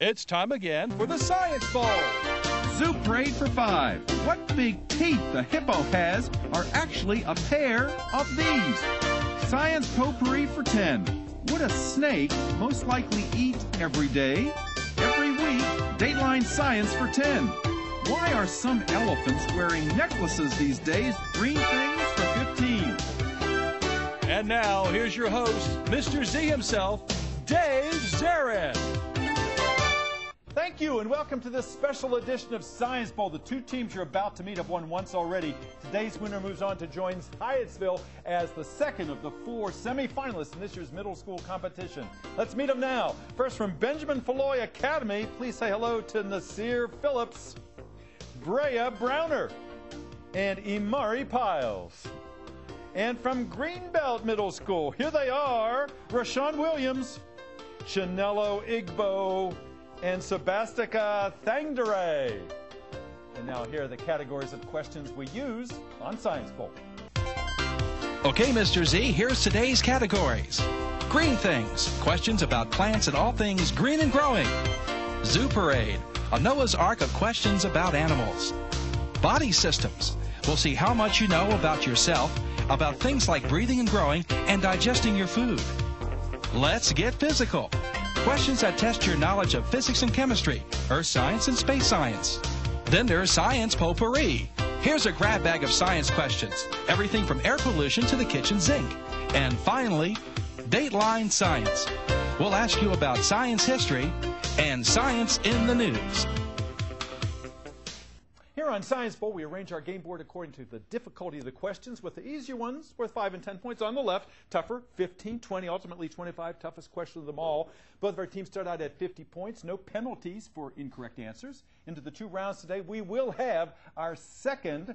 It's time again for the Science Bowl. Zoo Parade for five. What big teeth the hippo has are actually a pair of these. Science Potpourri for 10. Would a snake most likely eat every day? Every week, Dateline Science for 10. Why are some elephants wearing necklaces these days? Green things for 15. And now, here's your host, Mr. Z himself, Dave Zarin. Thank you, and welcome to this special edition of Science Bowl. The two teams you're about to meet have won once already. Today's winner moves on to join Hyattsville as the second of the four semifinalists in this year's middle school competition. Let's meet them now. First, from Benjamin Foulois Academy, please say hello to Nasir Phillips, Brea Browner, and Imari Piles. And from Greenbelt Middle School, here they are, Rashawn Williams, Chanello Igbo, and Sebastica Thangdere. And now here are the categories of questions we use on Science Bowl. Okay, Mr. Z, here's today's categories. Green things, questions about plants and all things green and growing. Zoo Parade, a Noah's Ark of questions about animals. Body systems, we'll see how much you know about yourself, about things like breathing and growing, and digesting your food. Let's get physical. Questions that test your knowledge of physics and chemistry, earth science and space science. Then there's Science Potpourri. Here's a grab bag of science questions, everything from air pollution to the kitchen sink. And finally, Dateline Science. We'll ask you about science history and science in the news. Here on Science Bowl, we arrange our game board according to the difficulty of the questions, with the easier ones worth 5 and 10 points on the left, tougher, 15, 20, ultimately 25, toughest question of them all. Both of our teams start out at 50 points, no penalties for incorrect answers. Into the two rounds today, we will have our second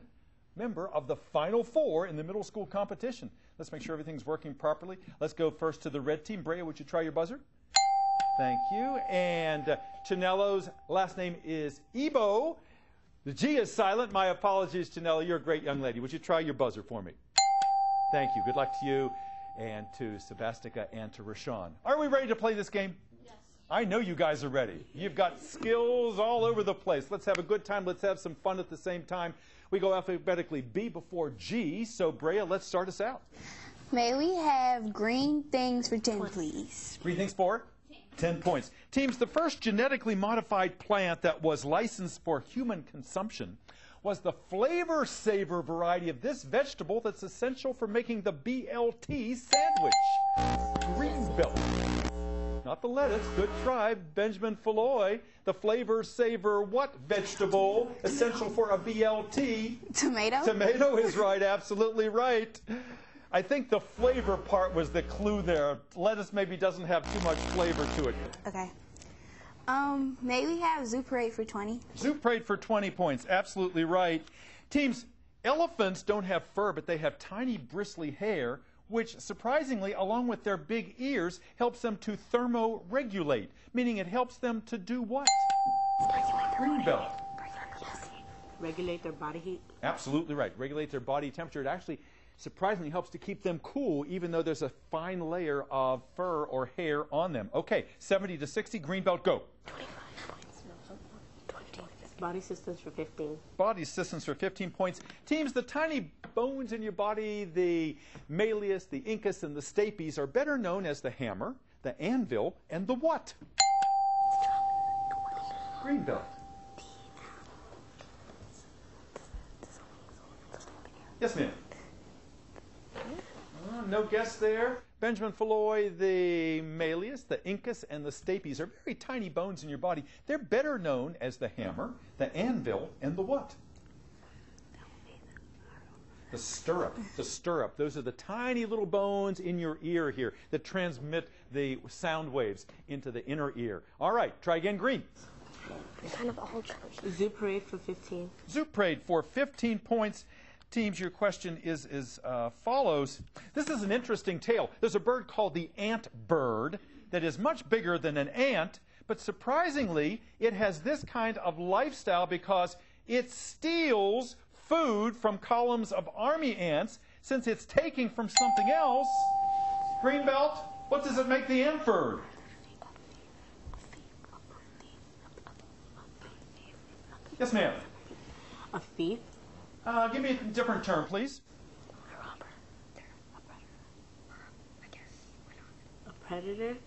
member of the final four in the middle school competition. Let's make sure everything's working properly. Let's go first to the red team. Brea, would you try your buzzer? Thank you. And uh, Chanello's last name is Ebo. The G is silent. My apologies, to Janella. You're a great young lady. Would you try your buzzer for me? Thank you. Good luck to you and to Sebastica and to Rashawn. Are we ready to play this game? Yes. I know you guys are ready. You've got skills all over the place. Let's have a good time. Let's have some fun at the same time. We go alphabetically B before G. So, Brea, let's start us out. May we have green things for 10, please? Green things for? 10 points. Teams, the first genetically modified plant that was licensed for human consumption was the flavor saver variety of this vegetable that's essential for making the BLT sandwich. Green belt. Not the lettuce. Good try, Benjamin Foulois. The flavor saver what vegetable essential for a BLT? Tomato. Tomato is right. Absolutely right. I think the flavor part was the clue there. Lettuce maybe doesn't have too much flavor to it. Okay. Um, may we have Zoo Parade for 20? Zoo Parade for 20 points. Absolutely right. Teams, elephants don't have fur, but they have tiny bristly hair, which surprisingly, along with their big ears, helps them to thermoregulate, meaning it helps them to do what? Greenbelt. Regulate their body heat. Absolutely right. Regulate their body temperature. It actually surprisingly helps to keep them cool even though there's a fine layer of fur or hair on them. Okay, 70 to 60, green belt, go. 25 points, no, 20. Body systems for 15. Body systems for 15 points. Teams, the tiny bones in your body, the malleus, the incus, and the stapes are better known as the hammer, the anvil, and the what? Green belt. Yes, ma'am. No guess there. Benjamin Foulois, the malleus, the incus, and the stapes are very tiny bones in your body. They're better known as the hammer, the anvil, and the what? The stirrup. The stirrup. Those are the tiny little bones in your ear here that transmit the sound waves into the inner ear. All right, try again, green. Kind of all Zoo Parade for 15. Zoo Parade for 15 points teams, your question is as uh, follows. This is an interesting tale. There's a bird called the ant bird that is much bigger than an ant, but surprisingly, it has this kind of lifestyle because it steals food from columns of army ants since it's taking from something else. Greenbelt, what does it make the ant bird? Yes, ma'am. A thief? Uh, give me a different term, please. A predator? Not A predator?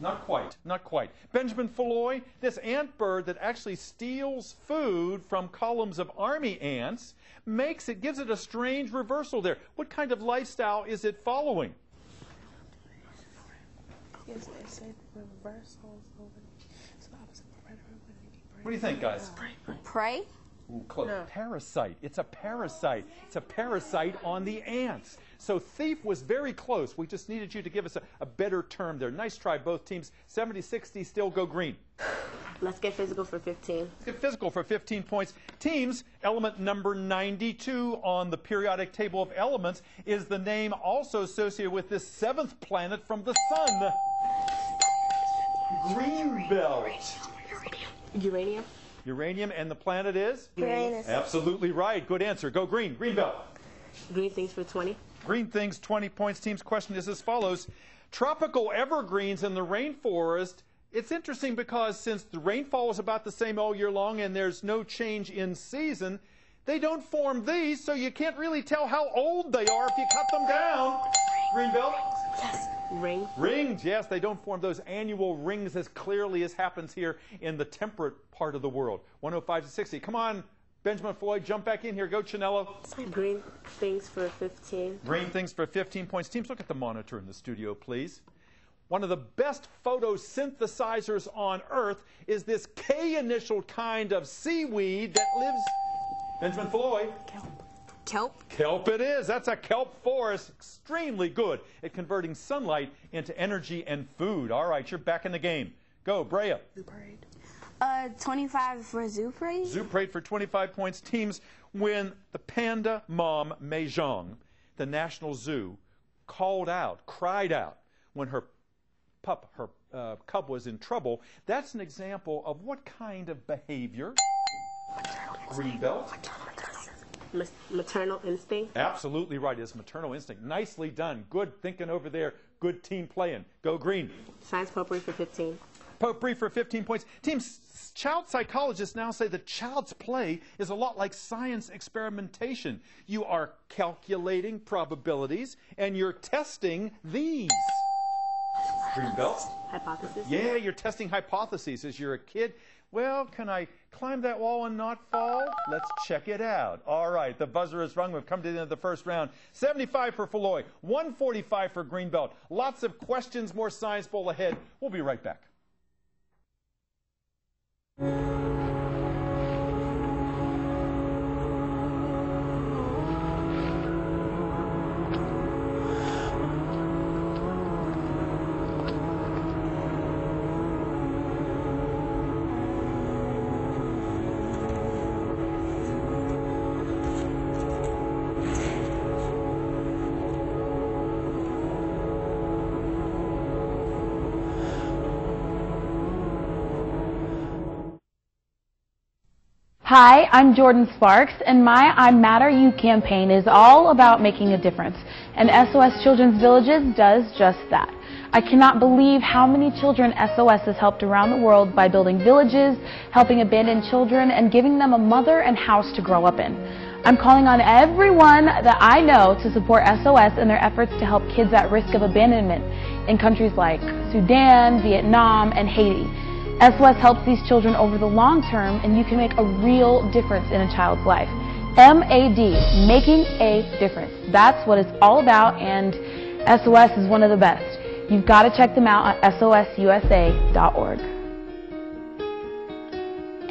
Not quite. Not quite. Benjamin Foulois, this ant bird that actually steals food from columns of army ants, makes it, gives it a strange reversal there. What kind of lifestyle is it following? Yes, it said reversals over. So opposite predator would be What do you think, guys? Prey? Ooh, close. Parasite. It's a parasite. It's a parasite on the ants. So thief was very close. We just needed you to give us a, a better term there. Nice try, both teams. 70 60 still go green. Let's get physical for 15. Let's get physical for 15 points. Teams, element number 92 on the periodic table of elements is the name also associated with this seventh planet from the sun. Green belt. Uranium? Uranium and the planet is? Uranus. Absolutely right. Good answer. Go green. Green belt. Green things for 20. Green things, 20 points. Team's question is as follows. Tropical evergreens in the rainforest. It's interesting because since the rainfall is about the same all year long and there's no change in season, they don't form these, so you can't really tell how old they are if you cut them down. Green belt. Ring? Rings, yes, they don't form those annual rings as clearly as happens here in the temperate part of the world. 105 to 60. Come on, Benjamin Floyd, jump back in here. Go, Chanello. Green things for 15. Green things for 15 points. Teams, look at the monitor in the studio, please. One of the best photosynthesizers on Earth is this K initial kind of seaweed that lives. Benjamin Floyd. Kelp? Kelp it is. That's a kelp forest. Extremely good at converting sunlight into energy and food. All right, you're back in the game. Go, Brea. Zoo parade. Uh, 25 for zoo parade? Zoo parade for 25 points. Teams win the panda mom, Mei Xiang, the National Zoo, called out, cried out when her pup, her uh, cub was in trouble. That's an example of what kind of behavior? Green belt. Ma- maternal instinct? Absolutely right. It's maternal instinct. Nicely done. Good thinking over there. Good team playing. Go green. Science potpourri for 15. Potpourri for 15 points. Team child psychologists now say that child's play is a lot like science experimentation. You are calculating probabilities and you're testing these. Green belt. Hypothesis? Yeah, you're testing hypotheses as you're a kid. Well, can I climb that wall and not fall? Let's check it out. All right, the buzzer is rung. We've come to the end of the first round. 75 for Foulois, 145 for Greenbelt. Lots of questions, more Science Bowl ahead. We'll be right back. Hi, I'm Jordin Sparks, and my I Matter You campaign is all about making a difference. And SOS Children's Villages does just that. I cannot believe how many children SOS has helped around the world by building villages, helping abandoned children, and giving them a mother and house to grow up in. I'm calling on everyone that I know to support SOS in their efforts to help kids at risk of abandonment in countries like Sudan, Vietnam, and Haiti. SOS helps these children over the long term, and you can make a real difference in a child's life. MAD, making a difference. That's what it's all about, and SOS is one of the best. You've got to check them out at sosusa.org.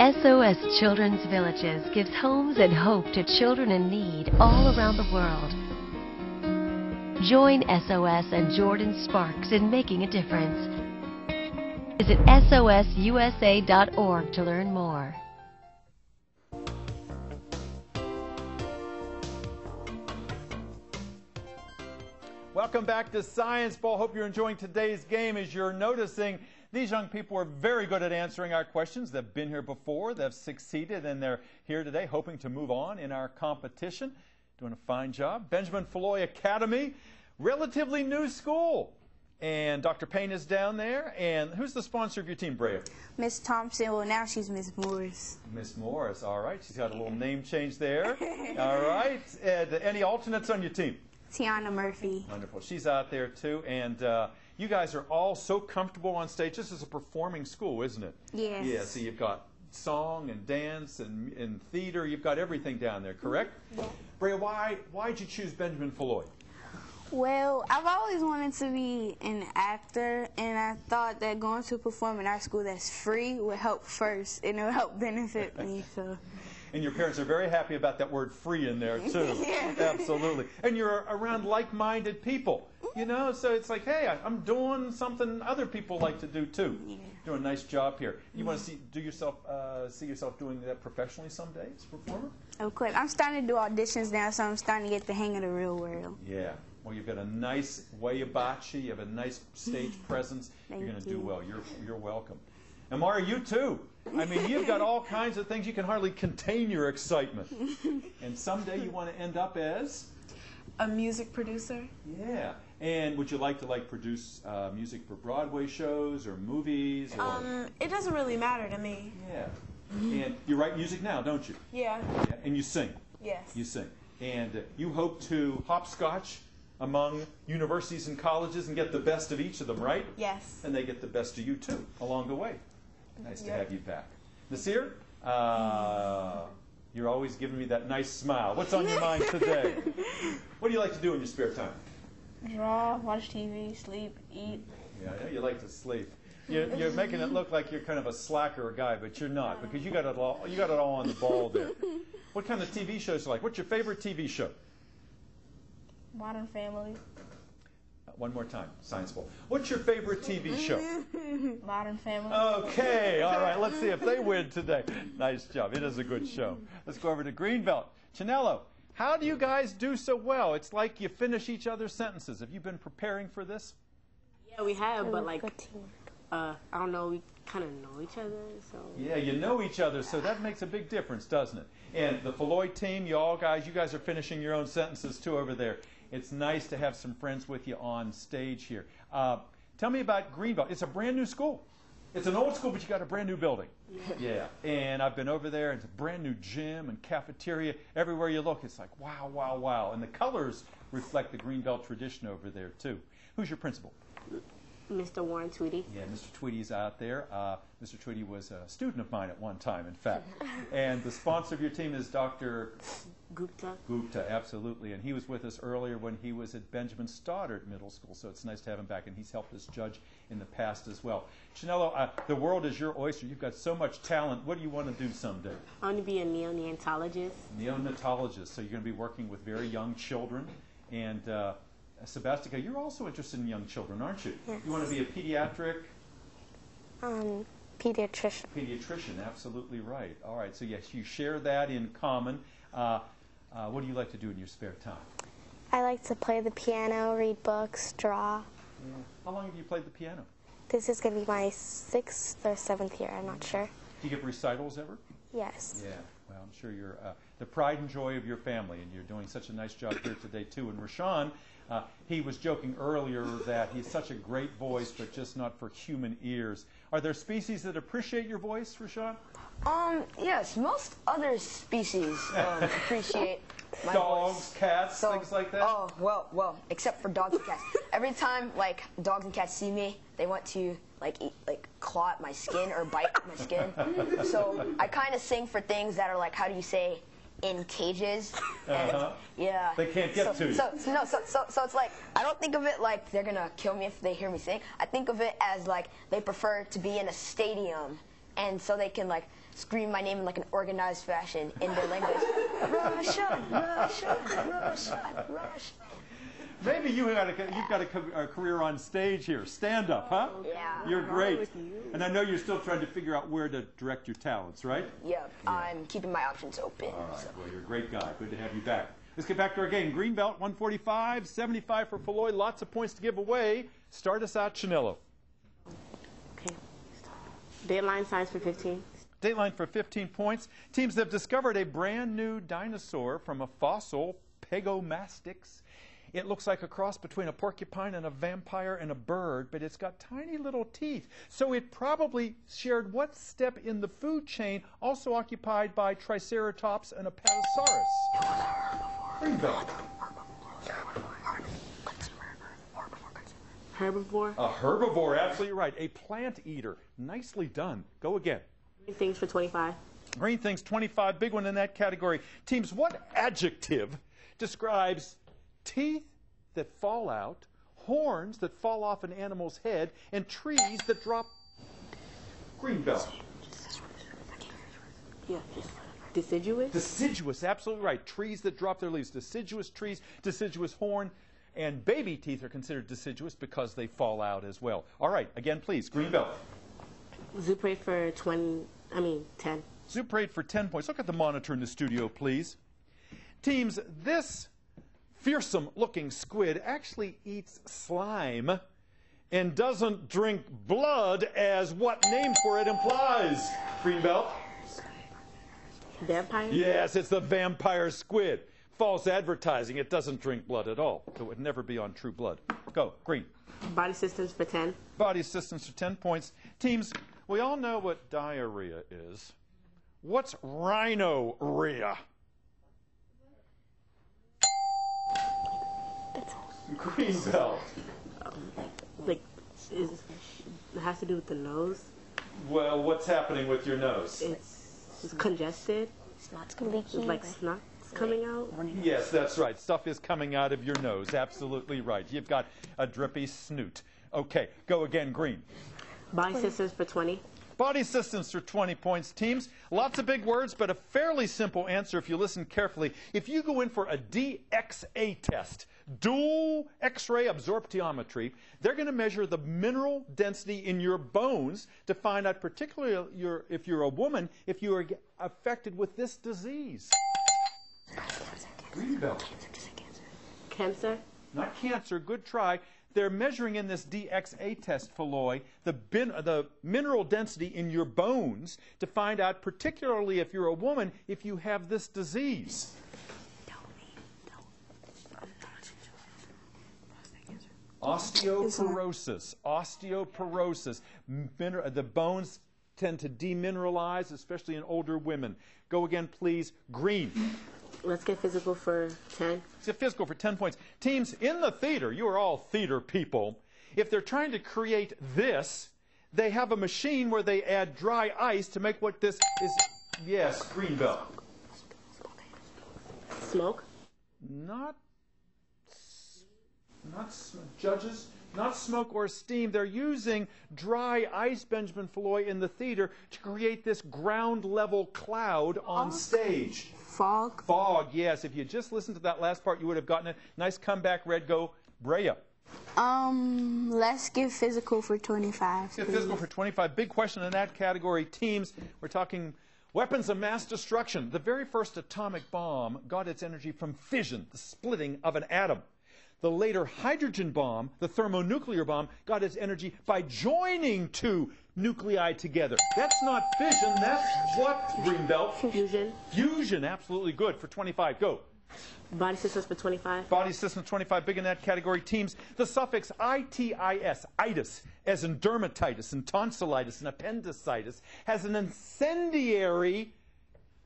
SOS Children's Villages gives homes and hope to children in need all around the world. Join SOS and Jordin Sparks in making a difference. Visit sosusa.org to learn more. Welcome back to Science Bowl. Hope you're enjoying today's game. As you're noticing, these young people are very good at answering our questions. They've been here before, they've succeeded, and they're here today hoping to move on in our competition. Doing a fine job. Benjamin Foulois Academy, relatively new school. And Dr. Payne is down there. And who's the sponsor of your team, Brea? Miss Thompson. Well, now she's Miss Morris. Miss Morris. All right. She's got a little name change there. All right. And any alternates on your team? Tiana Murphy. Wonderful. She's out there too. And uh, you guys are all so comfortable on stage. This is a performing school, isn't it? Yes. Yeah. So you've got song and dance and, and theater. You've got everything down there, correct? Yeah. Brea, why why did you choose Benjamin Floyd? Well, I've always wanted to be an actor, and I thought that going to perform in our school that's free would help first, and it would help benefit me. So. And your parents are very happy about that word free in there, too. yeah. Absolutely. And you're around like minded people, you know? So it's like, hey, I'm doing something other people like to do, too. Yeah. Doing a nice job here. You want to see do yourself uh, see yourself doing that professionally someday as a performer? Of course. I'm starting to do auditions now, so I'm starting to get the hang of the real world. Yeah. Well, you've got a nice wayabachi. You have a nice stage presence. You're going to you. do well. You're, you're welcome. And Mara, you too. I mean, you've got all kinds of things. You can hardly contain your excitement. And someday you want to end up as? A music producer. Yeah. And would you like to like produce uh, music for Broadway shows or movies? Or, Um, it doesn't really matter to me. yeah. And you write music now, don't you? Yeah. Yeah. And you sing. Yes. You sing. And uh, you hope to hopscotch among universities and colleges and get the best of each of them, right? Yes. And they get the best of you too along the way. Nice to have you back. Nasir, uh, you're always giving me that nice smile. What's on your mind today? What do you like to do in your spare time? Draw, watch TV, sleep, eat. Yeah, I know you like to sleep. You're, you're making it look like you're kind of a slacker guy, but you're not because you got it all. You got it all on the ball there. What kind of TV shows you like? What's your favorite TV show? Modern Family. Uh, One more time, Science Bowl. What's your favorite TV show? Modern Family. Okay, all right, let's see if they win today. Nice job. It is a good show. Let's go over to Greenbelt. Chanello, how do you guys do so well? It's like you finish each other's sentences. Have you been preparing for this? Yeah, we have, but like, uh, I don't know, we kind of know each other, so. Yeah, you know each other, so that makes a big difference, doesn't it? And the Floyd team, you all guys, you guys are finishing your own sentences too over there. It's nice to have some friends with you on stage here. Uh, tell me about Greenbelt. It's a brand new school. It's an old school, but you got a brand new building. Yeah. And I've been over there. It's a brand new gym and cafeteria. Everywhere you look, it's like wow, wow, wow. And the colors reflect the Greenbelt tradition over there too. Who's your principal? Mr. Warren Tweedy. Yeah, Mr. Tweedy's out there. Uh, Mr. Tweedy was a student of mine at one time, in fact. and the sponsor of your team is Dr. Gupta. Gupta, absolutely. And he was with us earlier when he was at Benjamin Stoddert Middle School, so it's nice to have him back, and he's helped us judge in the past as well. Chanello, uh, the world is your oyster. You've got so much talent. What do you want to do someday? I want to be a neonatologist. Neonatologist. So you're going to be working with very young children. And uh, Sebastica, you're also interested in young children, aren't you? Yes. You want to be a pediatric Um, pediatrician. Pediatrician, absolutely right. All right, so yes, you share that in common. Uh, uh, what do you like to do in your spare time? I like to play the piano, read books, draw. How long have you played the piano? This is going to be my sixth or seventh year, I'm not sure. Do you give recitals ever? Yes. Yeah, well, I'm sure you're uh, the pride and joy of your family, and you're doing such a nice job here today, too. And Rashawn, uh, he was joking earlier that he's such a great voice, but just not for human ears. Are there species that appreciate your voice, Rashawn? Um, yes, most other species um, appreciate my Dogs, voice. cats, So- things like that? Oh, well, well, except for dogs and cats. Every time, like, dogs and cats see me, they want to, like, eat, like, claw at my skin or bite my skin. So I kind of sing for things that are, like, how do you say, in cages. And, Uh-huh. Yeah. They can't get so, to you. So, so, no, so, so, so it's like, I don't think of it like they're going to kill me if they hear me sing. I think of it as, like, they prefer to be in a stadium, and so they can, like, scream my name in, like, an organized fashion in their language. Russia, Russia, Russia, Russia. Maybe you got a, you've got a, a career on stage here. Stand up, huh? Oh, yeah. You're great. And I know you're still trying to figure out where to direct your talents, right? Yeah, I'm keeping my options open. All right. so. Well, you're a great guy. Good to have you back. Let's get back to our game. Greenbelt 145, 75 for Floyd. Lots of points to give away. Start us out, Chanello. Okay. Deadline signs for 15. Dateline for 15 points. Teams have discovered a brand new dinosaur from a fossil, Pegomastax, It looks like a cross between a porcupine and a vampire and a bird, but it's got tiny little teeth. So it probably shared what step in the food chain also occupied by Triceratops and Apatosaurus? Greenbelt. Herbivore. A herbivore, absolutely right. A plant eater. Nicely done. Go again. Green things for 25. Green things, 25, big one in that category. Teams, what adjective describes teeth that fall out, horns that fall off an animal's head, and trees that drop green belt? Yeah. Deciduous. Deciduous, absolutely right. Trees that drop their leaves. Deciduous trees, deciduous horn, and baby teeth are considered deciduous because they fall out as well. All right, again, please, green belt. Zoo Parade for 20, I mean 10. Zoo Parade for 10 points. Look at the monitor in the studio, please. Teams, this fearsome looking squid actually eats slime and doesn't drink blood as what name for it implies. Greenbelt? Vampire? Yes, it's the vampire squid. False advertising. It doesn't drink blood at all. So it would never be on true blood. Go, green. Body systems for 10. Body systems for 10 points. Teams, we all know what diarrhea is. What's rhinorrhea? Green belt. Oh, like, is, it has to do with the nose. Well, what's happening with your nose? It's, it's congested. Snot's leaking. Like snot's coming out. Yes, that's right. Stuff is coming out of your nose. Absolutely right. You've got a drippy snoot. Okay, go again, green. Body systems for 20. Body systems for 20 points. Teams, lots of big words, but a fairly simple answer if you listen carefully. If you go in for a DXA test, dual X-ray absorptiometry, they're going to measure the mineral density in your bones to find out, particularly your, if you're a woman, if you are affected with this disease. Green belt. Cancer? Not cancer, good try. They're measuring in this DXA test, Foulois, the, bin, the mineral density in your bones to find out, particularly if you're a woman, if you have this disease. Osteoporosis. Osteoporosis. The bones tend to demineralize, especially in older women. Go again, please. Green. Let's get physical for 10. Let's get physical for 10 points. Teams in the theater, you are all theater people. If they're trying to create this, they have a machine where they add dry ice to make what this is. Yes, green belt. Smoke? Not, not judges, not smoke or steam. They're using dry ice, Benjamin Foulois, in the theater to create this ground level cloud on stage. Fog? Fog, yes. If you just listened to that last part, you would have gotten a Nice comeback, Red. Go, Brea. Um, let's give physical for 25. Let's get physical for 25. Big question in that category. Teams, we're talking weapons of mass destruction. The very first atomic bomb got its energy from fission, the splitting of an atom. The later hydrogen bomb, the thermonuclear bomb, got its energy by joining two nuclei together. That's not fission, that's what, Greenbelt? Fusion. Fusion, absolutely good. For 25, go. Body systems for 25. Body systems 25, big in that category. Teams, the suffix itis, itis, as in dermatitis and tonsillitis and appendicitis, has an incendiary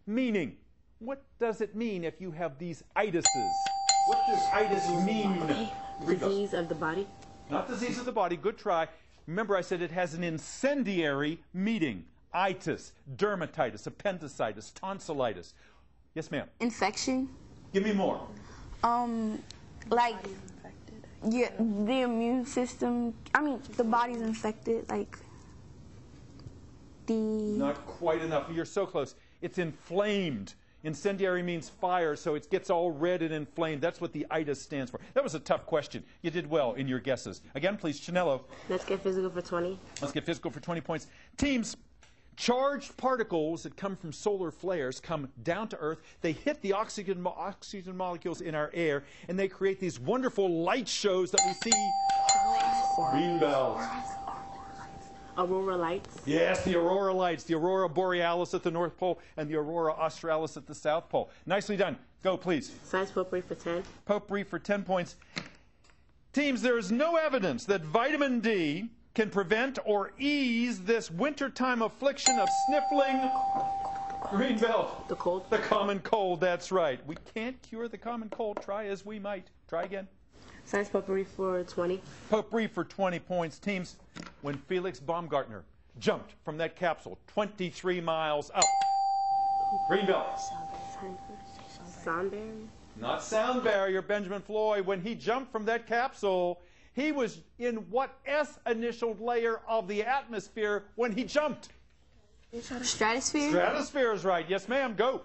meaning. What does it mean if you have these itises? What does itis mean? Disease of the body? Not disease of the body, good try. Remember, I said it has an incendiary meaning. Itis, dermatitis, appendicitis, tonsillitis. Yes, ma'am. Infection? Give me more. Um, like, yeah, the immune system. I mean, the body's infected. Like, the. Not quite enough. You're so close. It's inflamed. Incendiary means fire, so it gets all red and inflamed. That's what the itis stands for. That was a tough question. You did well in your guesses. Again, please, Chanello. Let's get physical for 20. Let's get physical for 20 points. Teams, charged particles that come from solar flares come down to Earth. They hit the oxygen, oxygen molecules in our air, and they create these wonderful light shows that we see. Green bells. Aurora lights. Yes, the aurora lights, the aurora borealis at the North Pole and the aurora australis at the South Pole. Nicely done. Go, please. Science potpourri for 10. Potpourri for 10 points. Teams, there is no evidence that vitamin D can prevent or ease this wintertime affliction of sniffling green belt. The cold. The common cold, that's right. We can't cure the common cold, try as we might. Try again. Science potpourri for 20. Potpourri for 20 points. Teams, when Felix Baumgartner jumped from that capsule 23 miles up, green belt. Sound barrier. Not sound barrier, Benjamin Floyd. When he jumped from that capsule, he was in what S initialed layer of the atmosphere when he jumped? Stratosphere. Stratosphere is right. Yes, ma'am. Go.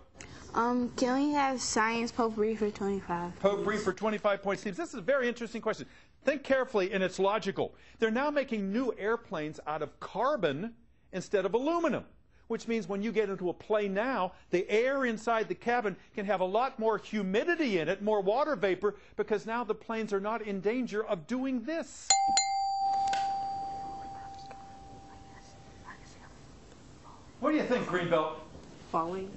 Um, can we have science potpourri for 25? Potpourri for 25 points. Teams, this is a very interesting question. Think carefully, and it's logical. They're now making new airplanes out of carbon instead of aluminum, which means when you get into a plane now, the air inside the cabin can have a lot more humidity in it, more water vapor, because now the planes are not in danger of doing this. What do you think, Greenbelt? Falling.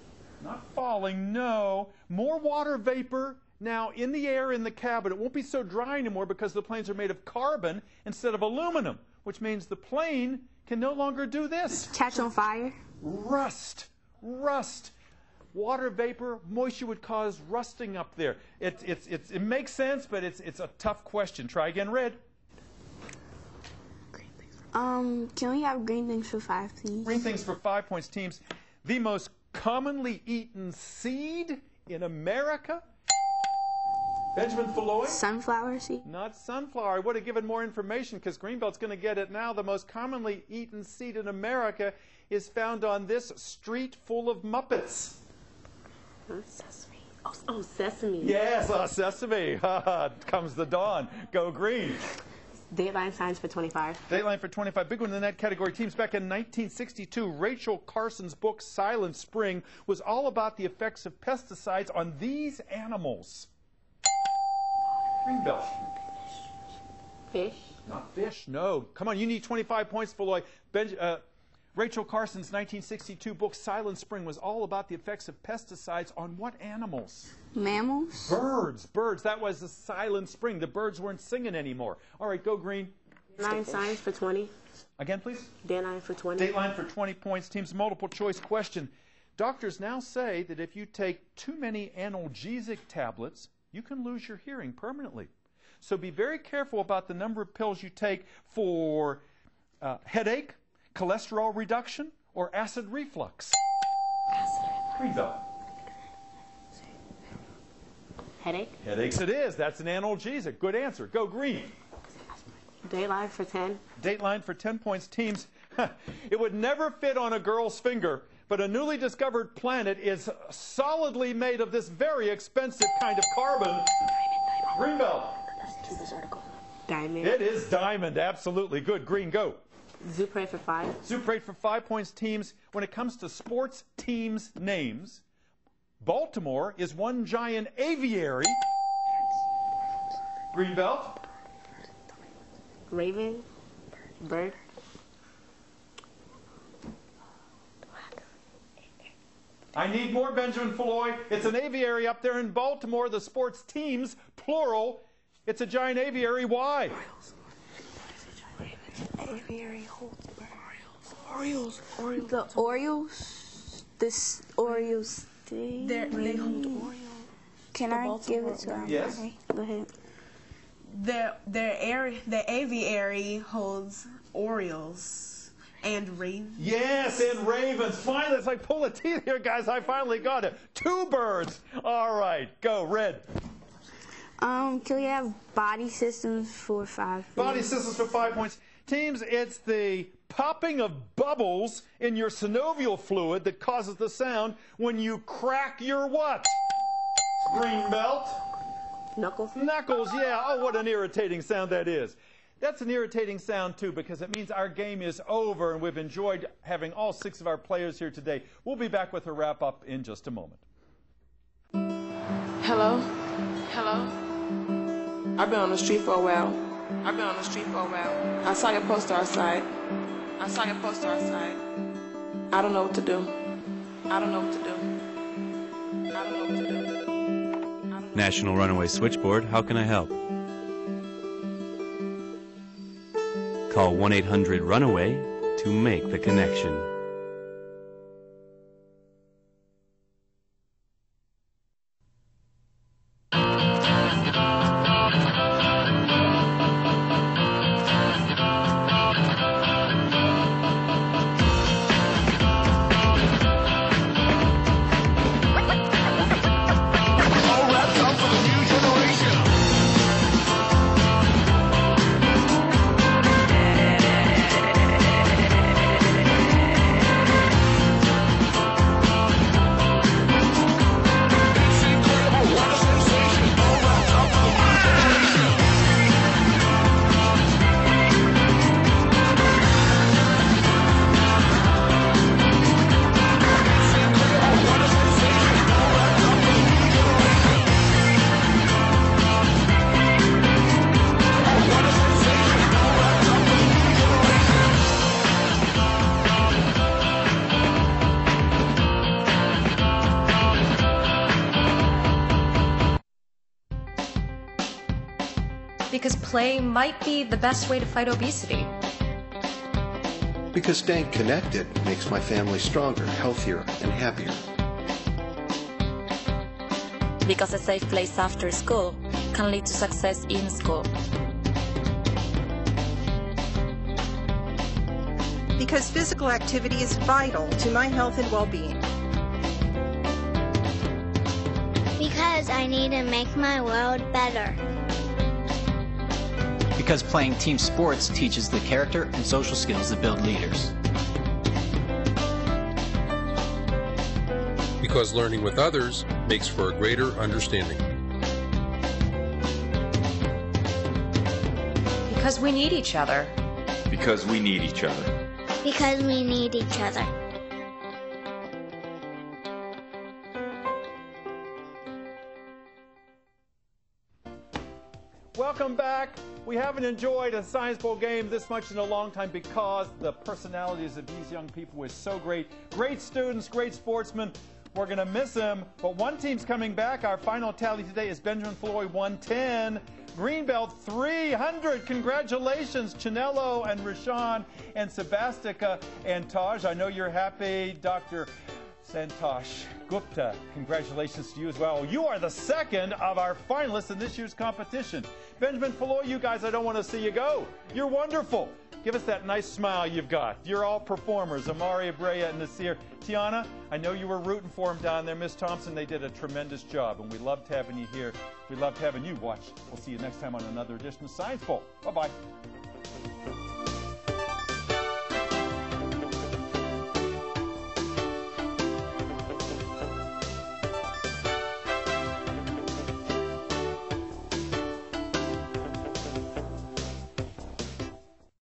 Not falling, no. More water vapor now in the air in the cabin. It won't be so dry anymore because the planes are made of carbon instead of aluminum, which means the plane can no longer do this. Catch on fire. Rust. Rust. Water vapor, moisture would cause rusting up there. It, it's, it's, it makes sense, but it's, it's a tough question. Try again, Red. Um, can we have green things for five, please? Green things for five points. Teams, the most commonly eaten seed in America? Benjamin Foulois? Sunflower seed. Not sunflower. I would have given more information because Greenbelt's going to get it now. The most commonly eaten seed in America is found on this street full of Muppets. Huh? Sesame. Oh, oh, sesame. Yes, uh, sesame. Comes the dawn. Go green. Dateline Science for 25. Dateline for 25. Big one in that category. Teams back in 1962, Rachel Carson's book, Silent Spring, was all about the effects of pesticides on these animals. Greenbelt. Fish. Not fish, no. Come on, you need 25 points, Floyd. Ben, uh, Rachel Carson's 1962 book, Silent Spring, was all about the effects of pesticides on what animals? Mammals. Birds. Birds. That was the Silent Spring. The birds weren't singing anymore. All right, go green. Nine Science for 20. Again, please. Dateline for 20. Dateline for 20 points. Team's multiple choice question. Doctors now say that if you take too many analgesic tablets, you can lose your hearing permanently. So be very careful about the number of pills you take for uh, headache, cholesterol reduction, or acid reflux. Acid. Greenbelt. Headache. Headaches it is. That's an analgesic. Good answer. Go green. Dateline for 10. Dateline for 10 points. Teams, it would never fit on a girl's finger, but a newly discovered planet is solidly made of this very expensive kind of carbon. Greenbelt. Diamond. It is diamond. Absolutely. Good. Green, go. Zoo Parade for 5. Zoo Parade for 5 points. Teams, when it comes to sports teams' names, Baltimore is one giant aviary. Greenbelt. Raven. Bird. I need more Benjamin Floyd. It's an aviary up there in Baltimore. The sports teams, plural. It's a giant aviary. Why? Aviary holds birds. Orioles. Orioles. The Orioles. This Orioles thing. They're, they hold Orioles. Can the I give it to him? Yes. Okay, Go ahead. Their their area the aviary holds Orioles and ravens. Yes, and ravens. Finally, it's like pull a teeth here, guys. I finally got it. Two birds. All right, go red. Um, can we have body systems for five? please? Body systems for five points. Teams, it's the popping of bubbles in your synovial fluid that causes the sound when you crack your what? Green belt. Knuckles. Knuckles, yeah. Oh, what an irritating sound that is. That's an irritating sound, too, because it means our game is over, and we've enjoyed having all six of our players here today. We'll be back with a wrap up in just a moment. Hello? Hello? I've been on the street for a while. I've been on the street for a while. I saw your poster outside. I saw your poster outside. I don't know what to do. I don't know what to do. I don't know what to do. National Runaway Switchboard, how can I help? Call 1 800 Runaway to make the connection. Play might be the best way to fight obesity. Because staying connected makes my family stronger, healthier, and happier. Because a safe place after school can lead to success in school. Because physical activity is vital to my health and well-being. Because I need to make my world better. Because playing team sports teaches the character and social skills that build leaders. Because learning with others makes for a greater understanding. Because we need each other. Because we need each other. Because we need each other. Welcome back. We haven't enjoyed a Science Bowl game this much in a long time because the personalities of these young people were so great. Great students, great sportsmen. We're going to miss them, but one team's coming back. Our final tally today is Benjamin Floyd 110, Greenbelt 300. Congratulations, Chinello and Rashawn and Sebastica and Taj. I know you're happy, Dr. Santosh Gupta. Congratulations to you as well. You are the second of our finalists in this year's competition. Benjamin Foulois, you guys, I don't want to see you go. You're wonderful. Give us that nice smile you've got. You're all performers, Amari Abrea and Nasir. Tiana, I know you were rooting for them down there. Miss Thompson, they did a tremendous job, and we loved having you here. We loved having you watch. We'll see you next time on another edition of Science Bowl. Bye-bye.